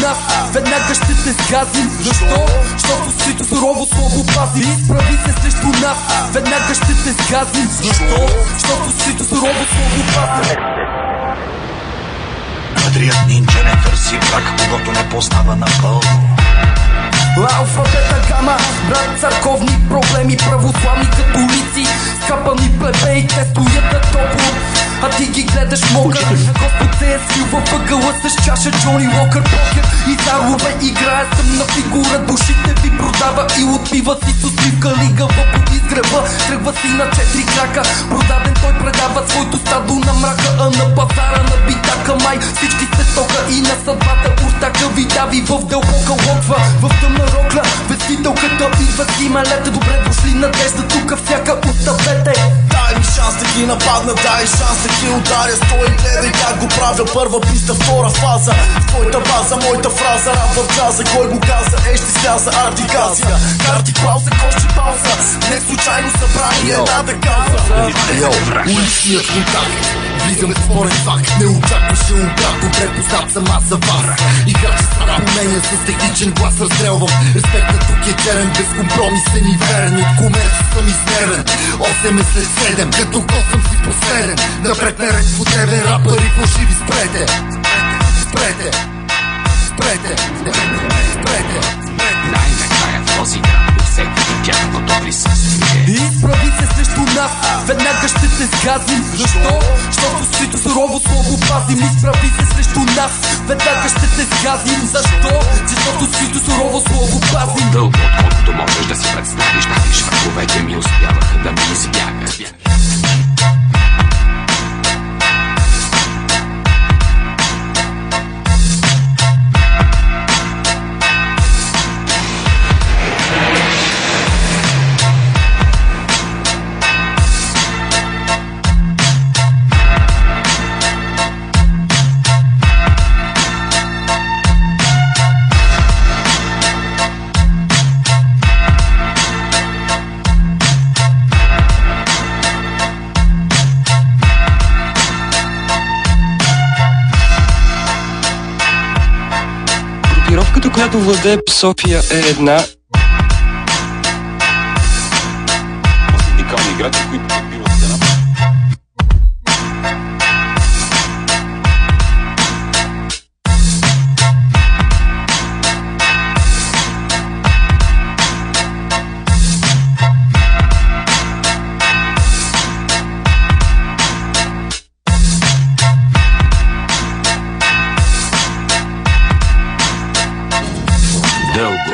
нас Веднага ще те сгазим Защо? Защото сито сурово слово пази Изправи се срещу нас Веднага ще те сгазим Защо? Защото сито сурово слово пази Мъдрият нинджа не търси враг, когато не познава напълно. Алфа, бета, гама, брат, църковни проблеми, православни католици, скапани плебеи, те стоят на топло, а ти ги гледаш мокър. Се във въгъла с чаша Джони Локър покер. И зарове играе тъмна фигура, душите ви продава и отбива си с усмивка. Лига по изгреба, тръгва си на четири крака, продаден той предава своето стадо на мрака, а на пазара на битака май всички сте стока и на съдбата уртака ви дави в дълбока локва, в тъмна рокля, вестителката идва си малете, добре дошли надежда, тук всяка нападна, дай шанс да ги ударя. Стой и гледай как го правя. Първа писта, втора фаза. Твоята база, моята фраза. Рап в джаза, кой го каза? Ей ще сляза артикация Карти пауза, кощи пауза. Не случайно събрание, една да кауза Уличният контакт Влизам в спорен факт Не очакваше обрат Добре познат съм аз за вас Играч с поменя с техничен глас Разстрелвам. Респектът тук е черен Безкомпромисен и верен. От комерци съм изнервен. 8 е след 7 Като кол съм си последен Напред наред по тебе Рапъри фалшиви спрете. Спрете. Спрете. Спрете. Най-накрая в този град усети тяхното присъствие. Изправи се срещу нас, веднага ще те сгазим Защо? Защото сито сурово слово пазим. Изправи се срещу нас, веднага ще те сгазим. Защо? Защото сито сурово слово пазим. Дълго, отколкото можеш да си представиш, навиш враговете ми успяваха Групировката, която владее София е една. Синдикални играчи, които Dope.